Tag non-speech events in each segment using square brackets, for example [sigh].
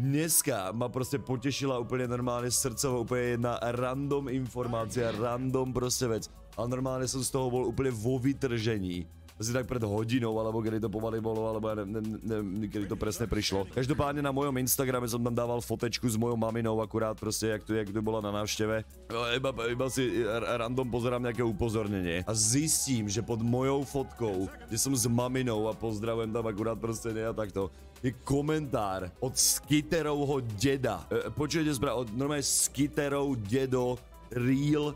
dneska ma prostě potěšila úplně normálně srdcovo, úplně jedna random informace, random prostě věc. A normálně jsem z toho byl úplně vo vytržení asi tak před hodinou, alebo kdy to pomaly bolo, alebo ja neviem, ne, ne, kdy to presne prišlo. Každopádně na mojom Instagrame som tam dával fotečku s mojou maminou akurát prostě, jak tu, jak tu bola na návšteve. No, iba, iba si random pozerám nějaké upozornění a zjistím, že pod mojou fotkou, kde som s maminou a pozdravujem tam akurát prostě ne a takto, komentár od Skiterovho deda. E, počujete zbra, od normálně Skiterov dedo Real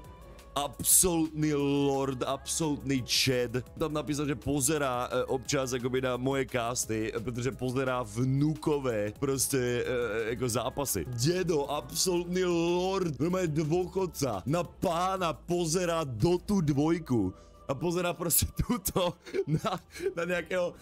absolutný lord, absolutný čed. Tam napísal, že pozerá e, občas jakoby na moje casty, protože pozerá vnukové prostě e, jako zápasy. Dědo, absolutný lord, normálně dvochodca, na pána pozerá do tu dvojku a pozerá prostě tuto na, na nějakého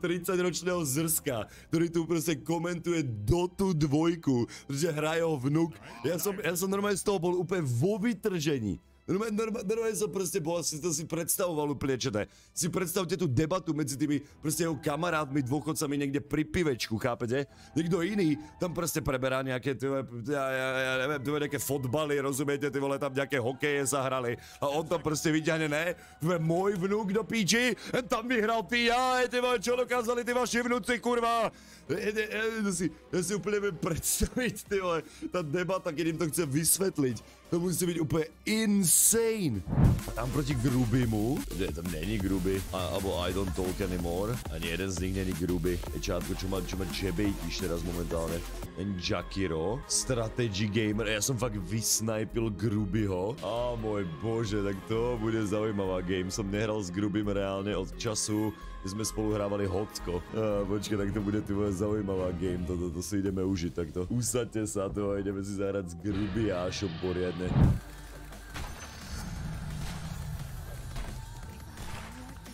30 ročného zrska, který tu prostě komentuje do tu dvojku, protože hraje ho vnuk. Já jsem, já jsem normálně z toho byl úplně vo vytržení. Normálně, normálně, normálně jsem prostě bol, si to si představoval úplně, čete. Si představte tu debatu mezi tými prostě jeho kamarádmi, dôchodcami někde pri pivečku, chápete? Někdo jiný tam prostě preberá nějaké, ty já, já, já nevím, ty nějaké fotbaly, rozumíte, ty vole, tam nějaké hokeje zahrali a on tam prostě vyťahne, ne, tve můj vnuk do píči, tam vyhrál ty já, ty vole, čo dokázali ty vaši vnuci, kurva. Já si, já si úplně [laughs] představit, ty vole, ta debata, když jim to chce vysvětlit. To musí být úplně insane. A tam proti Grubimu, že tam není Gruby, a, abo I don't talk anymore, ani jeden z nich není Gruby. Čátko, čo má, čo má Čebejtíš teraz momentálně. Ten Jakiro, strategy gamer, já jsem fakt vysnajpil Grubyho. A můj bože, tak to bude zaujímavá game. Jsem nehral s Grubym reálně od času, kdy jsme spolu hrávali hotko. A, počkej, tak to bude ty zaujímavá game, to, to, to si jdeme užít, tak to. Usaďte se to a jdeme si zahrát s Grubyášom poriadne.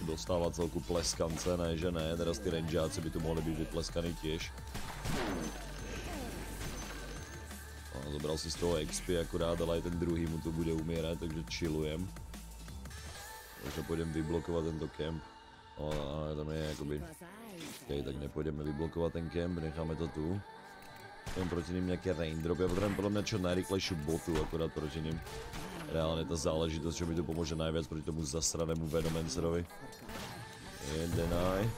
Dostává celku pleskance, ne, že ne, teraz ty rangeáci by tu mohli být vypleskaný těž. A zobral si z toho XP akurát, ale i ten druhý mu to bude umírat, takže chillujem. Takže půjdeme vyblokovat tento kemp. Ale tam je jakoby... OK, tak nepůjdeme vyblokovat ten kemp, necháme to tu. Jen proti ním nějaký raindrop, já potřebuji podle mě čo nejrychlejší botu, akorát proti ním. Reálně ta záležitost, že mi to pomůže nejvíc proti tomu zasranému Venomancerovi. Jeden aj.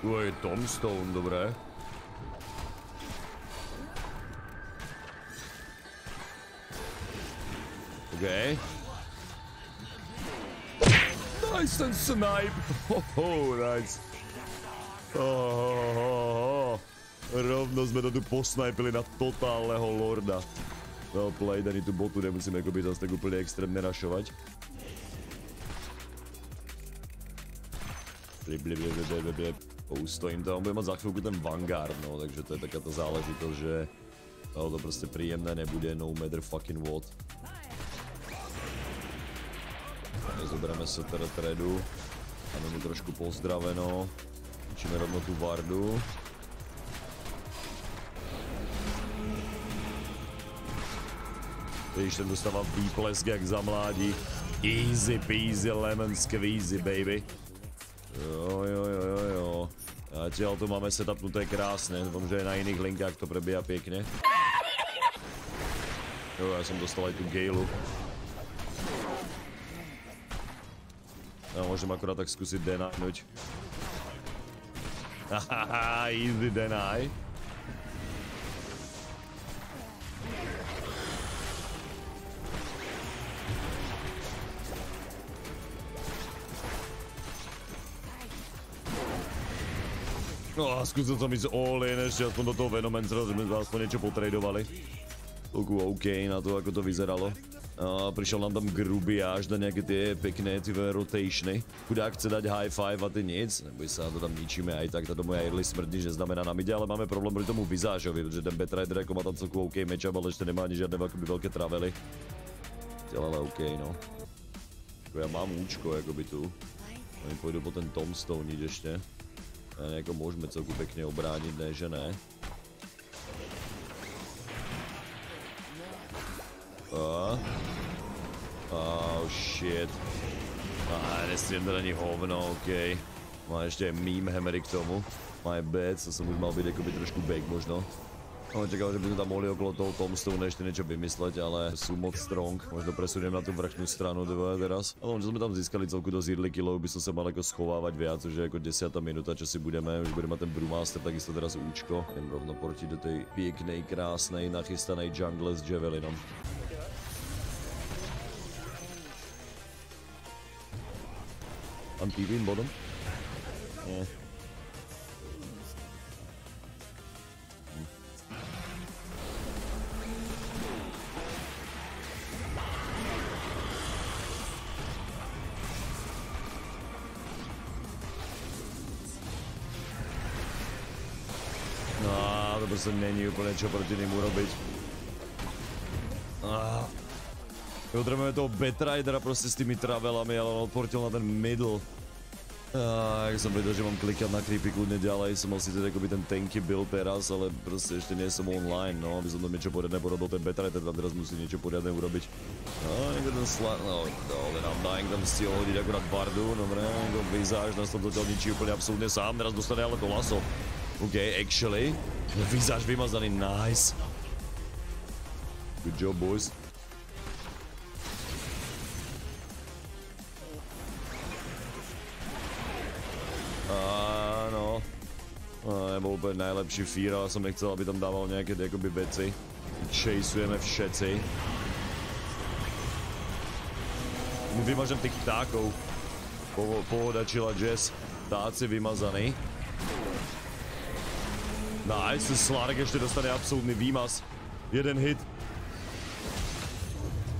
Tu je Tombstone, dobré. OK. Ten snipe! Oh, oh nice. Oh, oh, oh, oh. Rovno jsme to tu posnajpili na totálného lorda. Well played, ani tu botu nemusím jakoby zase tak úplně extrémně rašovat. Blib, blib, blib, blib, blib. Ustojím to, on bude mít za chvilku ten Vanguard, no, takže to je taká ta záležitost, že no, to prostě příjemné nebude, no matter fucking what. Zobereme se teda tredu. Máme mu trošku pozdraveno. Učíme rovno tu vardu. Když ten dostává výplesk jak za mládí. Easy peasy lemon squeezy baby. Jo, jo, jo, jo, jo. A tělo to máme setupnuté krásně, doufám, že na jiných linkách to probíhá pěkně. Jo, já jsem dostal i tu Gailu. Já můžem akorát tak zkusit denajnout. Hahaha, easy deny. No a zkusil jsem jít all in, ještě aspoň do toho Venomancera, že jsme aspoň něco potradovali. Celku OK na to, jako to vyzeralo. A přišel nám tam gruby až na nějaké ty pěkné ty rotationy. Chudák chce dať high five a ty nic, neboj se, to tam ničíme, aj tak to moje early smrt nič neznamená na midě, ale máme problém proti tomu Vizážovi, protože ten Betrider jako má tam celku OK matchup, ale ještě nemá ani žádné velké travely. Ale OK no. Jako já mám účko jakoby tu. Oni půjdu po ten Tombstone ještě. Jako můžeme celku pěkně obránit, ne že ne. Uh. Oh shit. Ah, nestřílím to ani hovno, ok. Má ještě meme hammery k tomu. My bad, co jsem už mal být jakoby trošku bake možno. No, čekal, že by tam mohli okolo toho Tombstone ešte niečo vymysleť, ale sú moc strong. Možno presuniem na tú vrchnú stranu dvoje teraz. Ale že sme tam získali celku do early killov, by sa mal ako schovávať viac, už je ako 10 minúta, čo si budeme. Už budeme ten Brewmaster, takisto teraz účko. Idem rovno portiť do tej pěknej, krásnej, nachystanej jungle s Javelinom. TV in bottom? Nie. No, to prostě není úplně čo proti ním urobiť. Potrebujeme toho Batridera prostě s tými travelami, ale on odportil na ten middle. Ah, jak som vedel, že mám klikať na creepy kľudne ďalej, som mal si teda akoby ten tanky build teraz, ale proste ešte nie som online, no, aby som to niečo poriadne porobil, ten Betrider tam teraz musí niečo poriadne urobiť. No, niekto ten sla... no, dole nám Dying tam stihol hodiť akurát Bardu, dobre, niekto Visage nás tam zatiaľ ničí úplne absolútne sám, teraz dostane ale to laso. OK, actually, Visage vymazaný, nice. Good job, boys. No, nebol úplne najlepší fear, ale som nechcel, aby tam dával nejaké akoby veci. Chaseujeme všetci. Mu vymažem tých ptákov. Po, pohoda chilla jazz. Ptáci vymazaný. Nice, Slark ešte dostane absolútny výmaz. Jeden hit.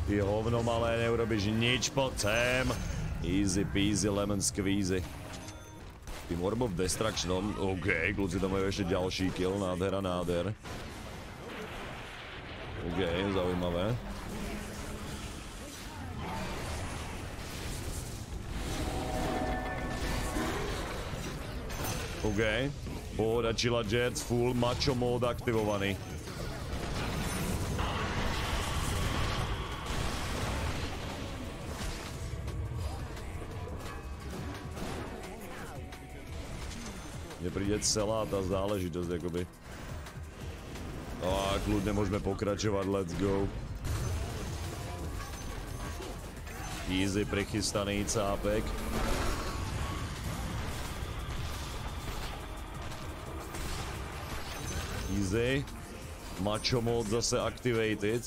Ty hovno malé, neurobíš nič, poď sem. Easy peasy lemon squeezy. Tým Orb of Destructionom, OK, kluci tam majú ešte ďalší kill, nádhera, nádher. OK, zaujímavé. OK, pohoda Chilla Jets, full macho mode aktivovaný. Príde celá tá záležitosť, akoby. No a kľudne môžeme pokračovať, let's go. Easy prichystaný cápek. Easy. Macho mode zase activated.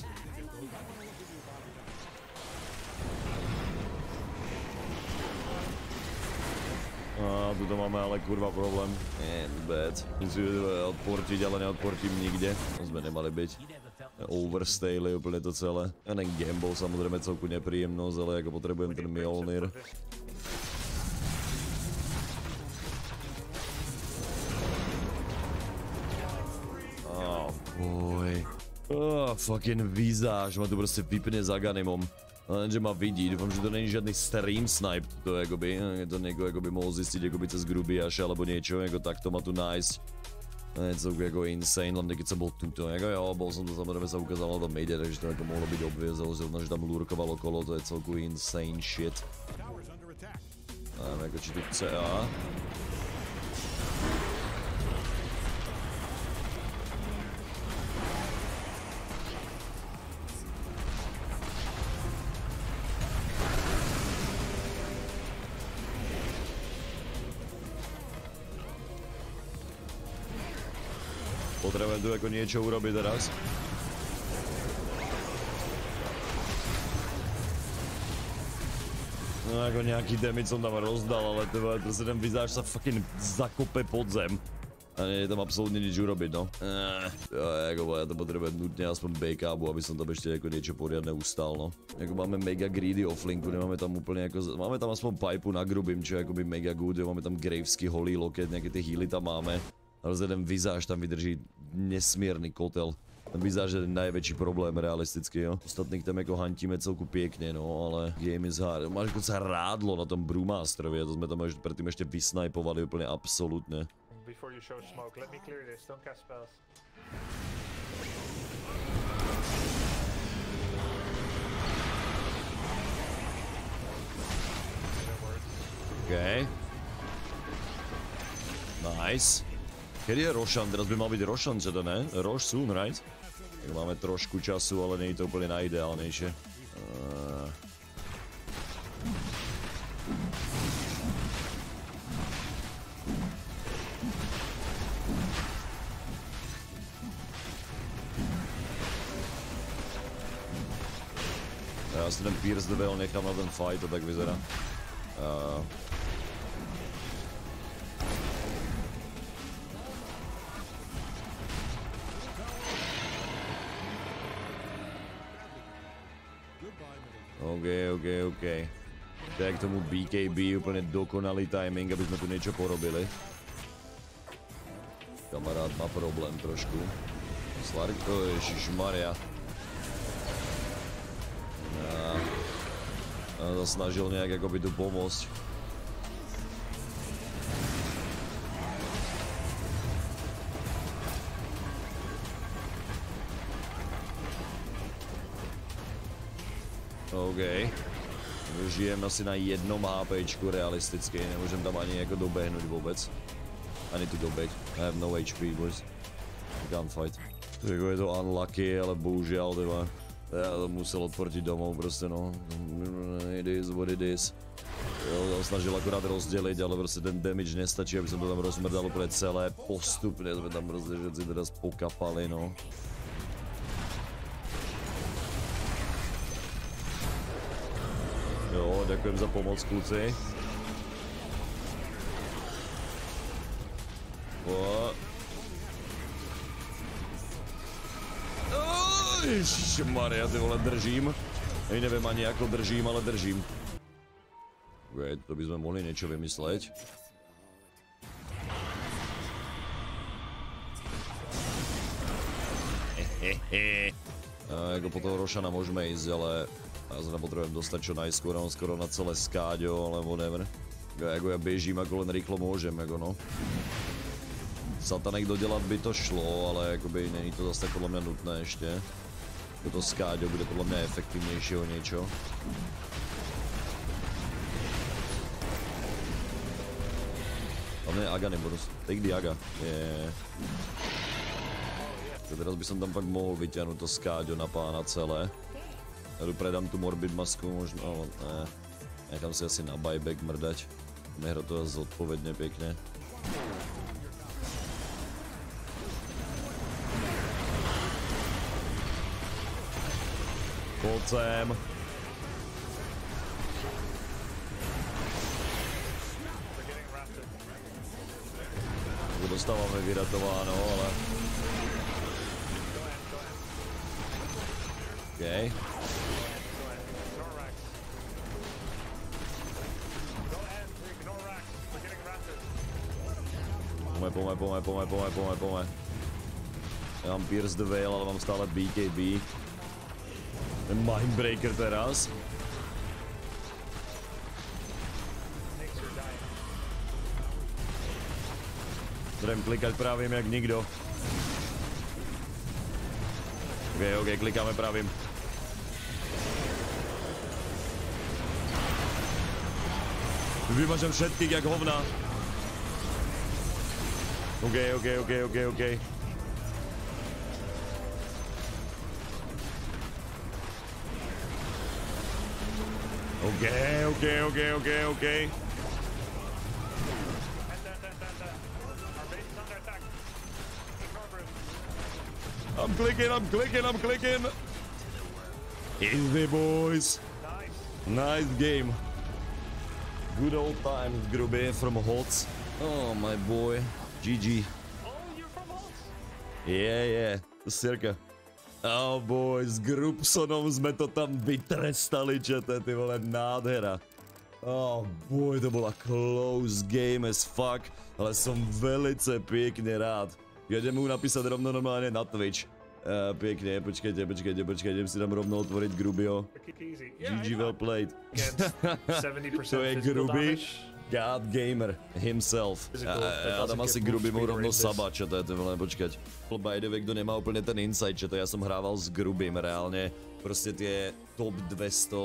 A tuto máme ale kurva problém. Nie, vôbec. Musím odportiť, ale neodportím nikde. To sme nemali byť. Overstayli úplne to celé. A ten gamble samozrejme celku nepríjemnosť, ale ako potrebujem ten Mjolnir. Oh boy. Oh, fucking Visage ma tu proste vypne za Ganimom. Lenže ma vidí, dúfam, že to není žiadny stream snipe, to akoby, je to niekto akoby mohol zistiť akoby cez Grubiaš alebo niečo, ako takto ma tu nájsť. Je to ako insane, len keď som bol tuto, ako jo, bol som to samozrejme sa ukázal na tom takže to ako mohlo byť obviez, ale zrovna, že tam lurkoval okolo, to je celku insane shit. Neviem, ako či tu chce, Potrebujem tu ako niečo urobiť teraz. No ako nejaký damage som tam rozdal, ale to je proste ten vyzáž sa fucking zakope pod zem. A nie je tam absolútne nič urobiť, no. Eee, ako ja to potrebujem nutne aspoň backupu, aby som tam ešte ako niečo poriadne ustal, no. Ako máme mega greedy offlinku, nemáme tam úplne ako, máme tam aspoň pipu na grubým, čo je akoby mega good, máme tam gravesky holý loket, nejaké tie healy tam máme. Ale ten vizáž tam vydrží nesmierny kotel. Ten vizáž je najväčší problém realisticky, jo. Ostatných tam jako hantíme celku pěkně, no, ale game is hard. Máš dokonca rádlo na tom Brewmasterovi, to sme tam. Before you show smoke, let me clear this. Don't cast spells. Okay. Nice. Kedy je Rošan? Teraz by mal byť Rošan, čo to ne? Roš soon, right? Tak máme trošku času, ale je to úplne najideálnejšie. Uh... Já si ten Pierce the Veil nechám na ten fight, to tak vyzerá. Uh... OK, OK, OK. Je k tomu BKB úplně dokonalý timing, aby jsme tu něco porobili. Kamarád má problém trošku. Slarko, ježišmarja. Já, já to snažil nějak jako by tu pomoct. OK. Žijem asi na jednom HPčku realisticky, nemůžem tam ani jako dobehnout vůbec. Ani tu doběh. I have no HP, boys. I can't fight. Jako je to unlucky, ale bohužel, tyva. Já to musel odportit domů prostě no. It is what it is. Jo, snažil akorát rozdělit, ale prostě ten damage nestačí, aby jsem to tam rozmrdal úplně celé postupně, jsme tam prostě všetci teda pokapali no. Jo, děkujem za pomoc, kluci. O. Ježišmarja, ty vole, držím. Ej, nevím ani jako držím, ale držím. Okay, to bychom mohli něco vymyslet. Hehehe. Jako po toho Rošana můžeme jít, ale já se potřebujem dostat čo najskôr, on skoro na celé skáďo, ale whatever. Jako já běžím, jako len rychlo můžem, jako no. Satanek dodělat by to šlo, ale jakoby není to zase podle mě nutné ještě. To skáďo bude podle mě efektivnějšího něčo. Hlavně Aga nebudu, take the Aga, yeah. Teraz by som tam pak mohl vyťahnout to skáďo na pána celé. Já predám tu morbid masku možno, ale ne. Nechám si asi na buyback mrdať. Nehra to zodpovědně pěkně. Pojď sem. Dostáváme vyratováno, ale... Okay. Pome, pome, pome, pome, pome, pome, pome. Já mám Pierce the Veil, ale mám stále BKB. Ten Mindbreaker teraz. Budem klikat právě jak nikdo. Ok, ok, klikáme právě. Vymažem všetkých jak hovna. OK, OK, OK, OK, OK. OK, OK, OK, OK, OK. I'm clicking, I'm clicking, I'm clicking. Easy, boys. Nice game. Good old times, Grube from HOTS. Oh, my boy. GG. Oh, you're from Holt? Yeah, yeah. Cirka. Oh boy, s Grubsonom jsme to tam vytrestali, čete, ty vole, nádhera. Oh boy, to byla close game as fuck, ale jsem velice pěkně rád. Jdeme mu napísat rovno normálně na Twitch. Uh, pěkně, počkejte, počkejte, počkejte, jdem si tam rovnou otvorit Grubio. GG well played. Against [laughs] 70% To je Gruby. God Gamer himself. Physical, Já, já doesn't tam asi Gruby mu speed or rovno resist. saba, čete, ty vole, počkať. By the way, kdo nemá úplně ten insight, čete, já jsem hrával s Grubým reálně. Prostě ty je top 200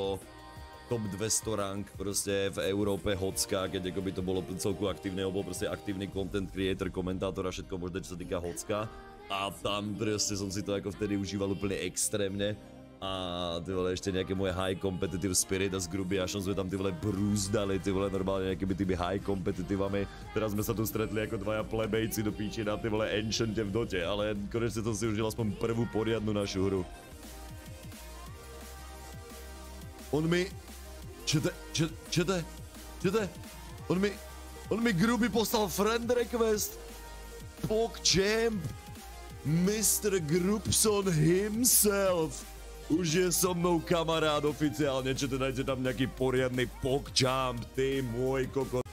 top 200 rank proste v Európe Hocka, keď akoby to bolo celku aktívne, bol proste aktívny content creator, komentátor a všetko možné, čo sa týka Hocka. A tam proste som si to ako vtedy užíval úplne extrémne. A ty vole, ešte nejaké moje high competitive spirit a s Grubiašom sme tam ty vole brúzdali, ty vole normálne nejakými tými high competitivami. Teraz sme sa tu stretli ako dvaja plebejci do píči na ty vole Enchante v dote, ale konečne som si užil aspoň prvú poriadnu našu hru. On mi... Čete, čete, čete, čete, on mi, on mi Gruby poslal friend request. PogChamp, Mr. Grubson himself. Už je so mnou kamarád oficiálne, čo to dajte tam nejaký poriadny PogChamp, ty môj kokot.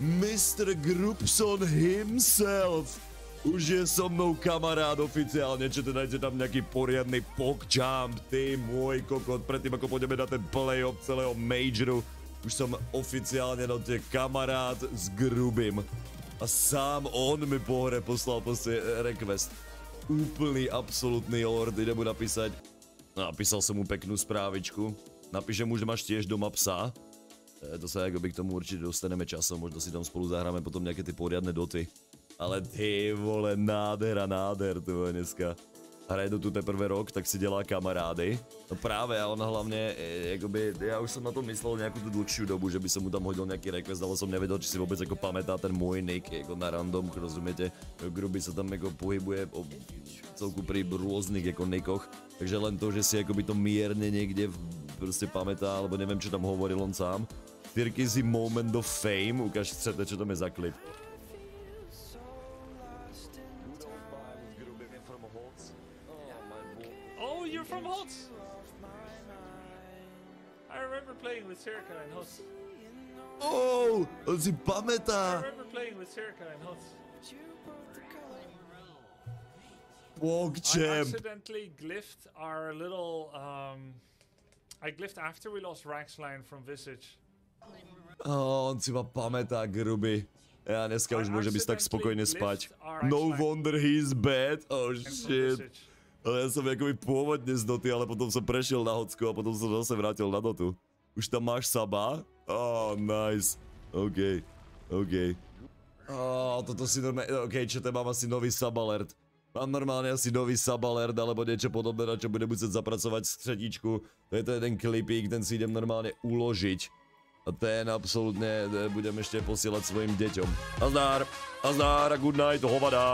Mr. Grubson himself. Už je so mnou kamarád oficiálne, čo to dajte tam nejaký poriadny PogChamp, ty môj kokot. Predtým ako pôjdeme na ten playoff celého majoru, už som oficiálne na tie kamarát s Grubým. A sám on mi po hre poslal proste request. Úplný absolútny lord, idem mu napísať. Napísal som mu peknú správičku. Napíšem mu, že máš tiež doma psa. To sa akoby k tomu určite dostaneme časom, možno si tam spolu zahráme potom nejaké tie poriadne doty. Ale ty vole, nádhera, nádher, to dneska. Hraje do tu teprve rok, tak si dělá kamarády. No právě, a on hlavně, e, jakoby, já už jsem na to myslel nějakou tu dlhšiu dobu, že by som mu tam hodil nějaký request, ale som nevedel, či si vůbec jako pamätá ten můj nick, jako na random, rozumiete? Gruby sa tam jako pohybuje o celku pri rôznych jako nickoch, takže len to, že si akoby to mierne niekde v- prostě pamätá, alebo neviem, čo tam hovoril on sám. Si moment of fame, ukáž chcete, čo tam je za klip. You're from Hots. I remember playing with Circa and Hots. Oh, on si I pamätá. remember playing with Circa and Hots. I PogChamp. accidentally glyphed our little. Um, I glyphed after we lost Raxline from Visage. Oh, on si ma pamätá, gruby. Ja dneska už môžem ísť tak spokojne spať. No wonder he's bad. Oh and from shit. Ale ja som akoby pôvodne z Doty, ale potom som prešiel na Hocku a potom som zase vrátil na Dotu. Už tam máš Saba? Oh, nice. OK, OK. Oh, toto si normálne... OK, čo to mám asi nový Subalert. Mám normálne asi nový Subalert alebo niečo podobné, na čo budem musieť zapracovať středičku. To je to jeden klipík, ten si idem normálne uložiť. A ten absolútne eh, budem ešte posielať svojim deťom. Nazdár, nazdár a good night, hovada.